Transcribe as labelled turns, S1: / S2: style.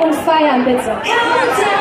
S1: und feiern bitte.
S2: Countdown,